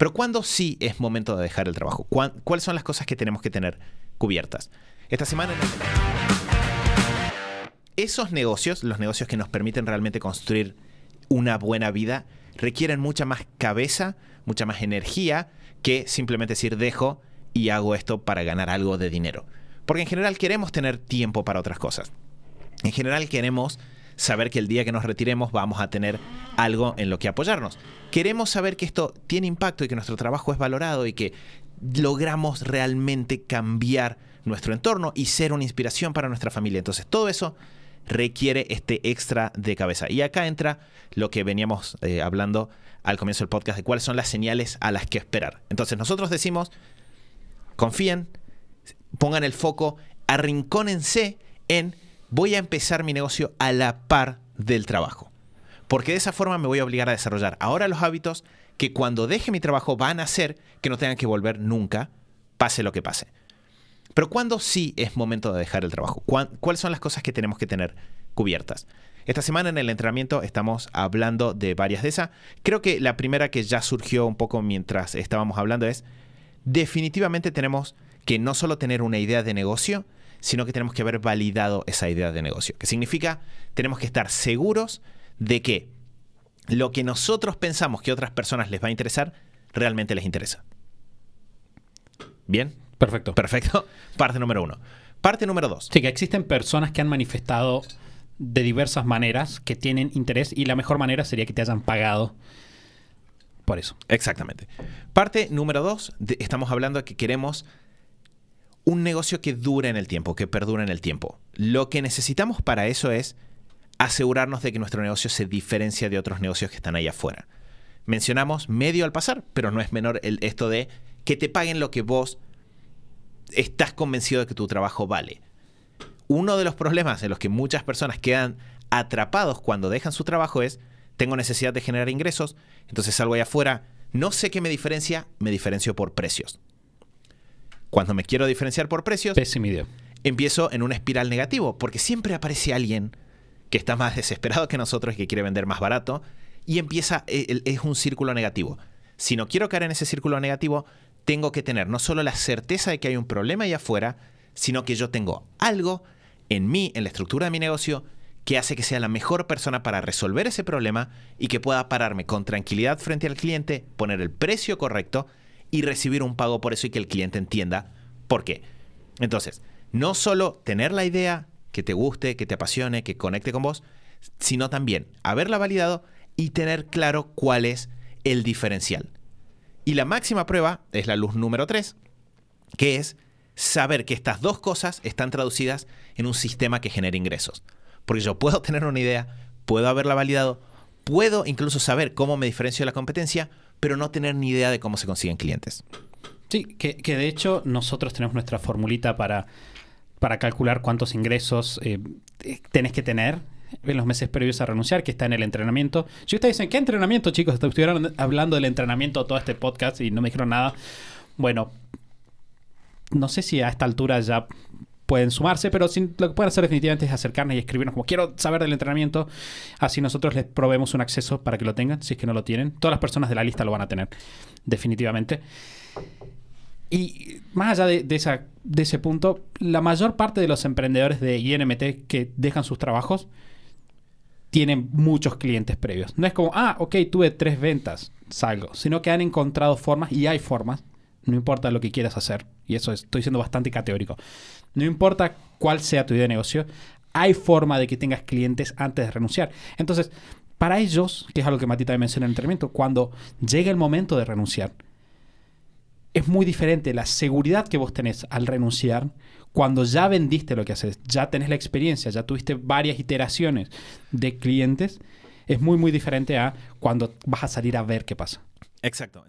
Pero ¿cuándo sí es momento de dejar el trabajo? ¿Cuáles son las cosas que tenemos que tener cubiertas? Esta semana... Esos negocios, los negocios que nos permiten realmente construir una buena vida, requieren mucha más cabeza, mucha más energía que simplemente decir dejo y hago esto para ganar algo de dinero. Porque en general queremos tener tiempo para otras cosas. En general queremos saber que el día que nos retiremos vamos a tener algo en lo que apoyarnos. Queremos saber que esto tiene impacto y que nuestro trabajo es valorado y que logramos realmente cambiar nuestro entorno y ser una inspiración para nuestra familia. Entonces todo eso requiere este extra de cabeza. Y acá entra lo que veníamos eh, hablando al comienzo del podcast de cuáles son las señales a las que esperar. Entonces nosotros decimos, confíen, pongan el foco, arrincónense en voy a empezar mi negocio a la par del trabajo. Porque de esa forma me voy a obligar a desarrollar ahora los hábitos que cuando deje mi trabajo van a hacer que no tengan que volver nunca, pase lo que pase. Pero ¿cuándo sí es momento de dejar el trabajo? ¿Cuáles son las cosas que tenemos que tener cubiertas? Esta semana en el entrenamiento estamos hablando de varias de esas. Creo que la primera que ya surgió un poco mientras estábamos hablando es, definitivamente tenemos que no solo tener una idea de negocio, sino que tenemos que haber validado esa idea de negocio. ¿Qué significa? Tenemos que estar seguros de que lo que nosotros pensamos que a otras personas les va a interesar, realmente les interesa. ¿Bien? Perfecto. Perfecto. Parte número uno. Parte número dos. Sí, que existen personas que han manifestado de diversas maneras que tienen interés y la mejor manera sería que te hayan pagado por eso. Exactamente. Parte número dos, estamos hablando de que queremos un negocio que dure en el tiempo, que perdure en el tiempo. Lo que necesitamos para eso es asegurarnos de que nuestro negocio se diferencia de otros negocios que están ahí afuera. Mencionamos medio al pasar, pero no es menor esto de que te paguen lo que vos estás convencido de que tu trabajo vale. Uno de los problemas en los que muchas personas quedan atrapados cuando dejan su trabajo es, tengo necesidad de generar ingresos, entonces salgo allá afuera, no sé qué me diferencia, me diferencio por precios. Cuando me quiero diferenciar por precios, empiezo en una espiral negativo, porque siempre aparece alguien que está más desesperado que nosotros y que quiere vender más barato, y empieza, e, es un círculo negativo. Si no quiero caer en ese círculo negativo, tengo que tener no solo la certeza de que hay un problema ahí afuera, sino que yo tengo algo en mí, en la estructura de mi negocio, que hace que sea la mejor persona para resolver ese problema y que pueda pararme con tranquilidad frente al cliente, poner el precio correcto y recibir un pago por eso y que el cliente entienda por qué. Entonces, no solo tener la idea que te guste, que te apasione, que conecte con vos, sino también haberla validado y tener claro cuál es el diferencial. Y la máxima prueba es la luz número 3, que es saber que estas dos cosas están traducidas en un sistema que genere ingresos. Porque yo puedo tener una idea, puedo haberla validado, puedo incluso saber cómo me diferencio de la competencia, pero no tener ni idea de cómo se consiguen clientes. Sí, que, de hecho nosotros tenemos nuestra formulita para, para calcular cuántos ingresos eh, tenés que tener en los meses previos a renunciar, que está en el entrenamiento. Si ustedes dicen, ¿qué entrenamiento, chicos? Estuvieron hablando del entrenamiento todo este podcast y no me dijeron nada. Bueno, no sé si a esta altura ya pueden sumarse, pero lo que pueden hacer definitivamente es acercarnos y escribirnos como quiero saber del entrenamiento. Así nosotros les proveemos un acceso para que lo tengan, si es que no lo tienen. Todas las personas de la lista lo van a tener, definitivamente. Y más allá de, de ese punto, la mayor parte de los emprendedores de INMT que dejan sus trabajos tienen muchos clientes previos. No es como, ah, ok, tuve tres ventas, salgo, sino que han encontrado formas y hay formas, no importa lo que quieras hacer, y eso estoy siendo bastante categórico, no importa cuál sea tu idea de negocio, hay forma de que tengas clientes antes de renunciar. Entonces, para ellos, que es algo que Matita menciona en el entrenamiento, cuando llega el momento de renunciar, es muy diferente la seguridad que vos tenés al renunciar cuando ya vendiste lo que haces, ya tenés la experiencia, ya tuviste varias iteraciones de clientes, es muy, muy diferente a cuando vas a salir a ver qué pasa. Exacto.